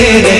तेरे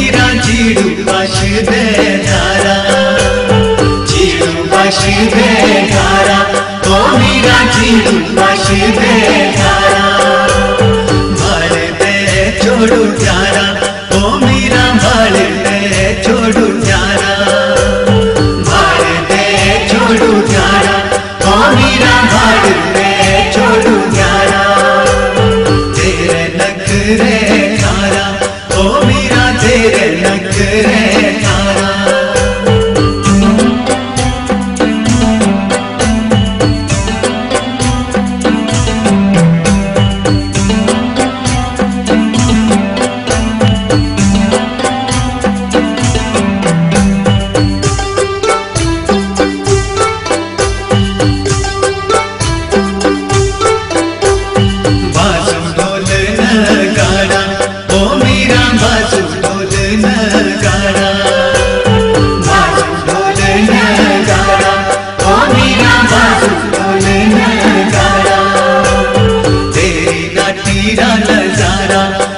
ीरा चिडु अशु बे तारा चेडु अश नज़ारा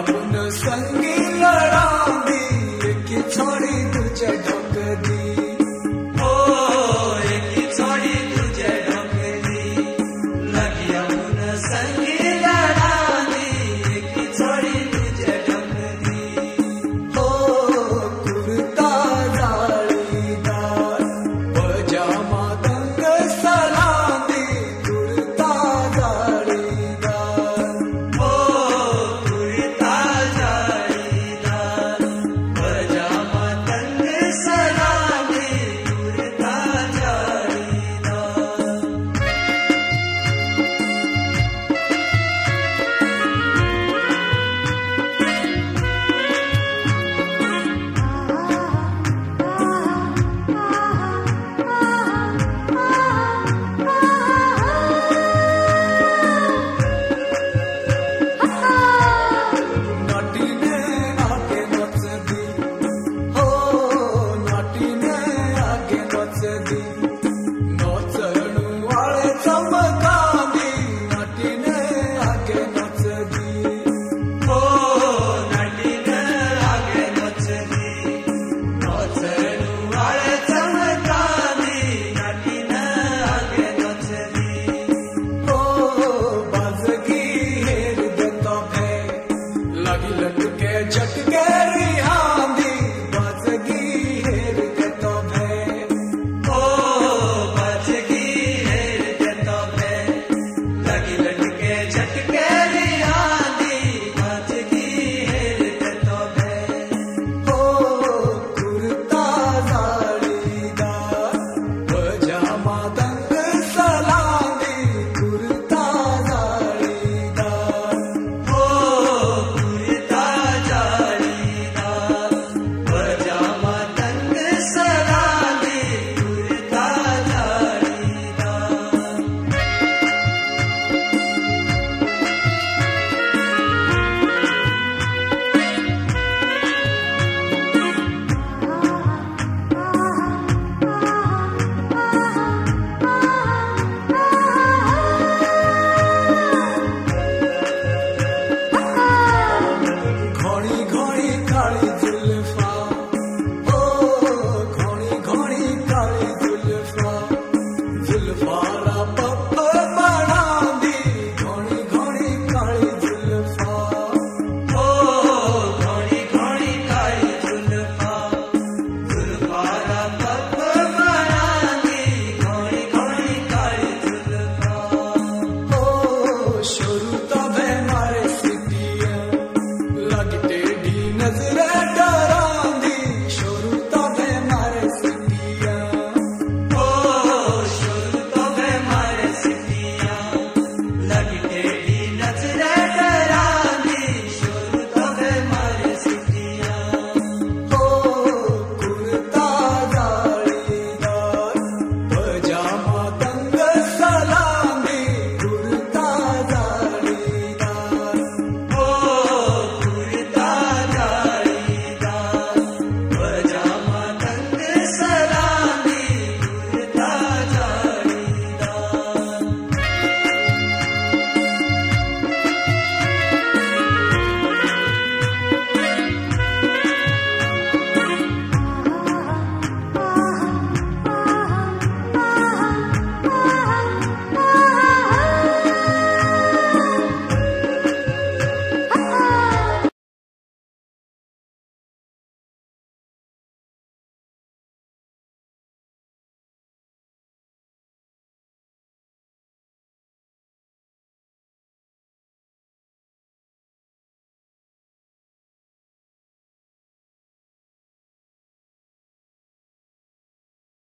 अपना संगी लड़ा दिल के छोड़ी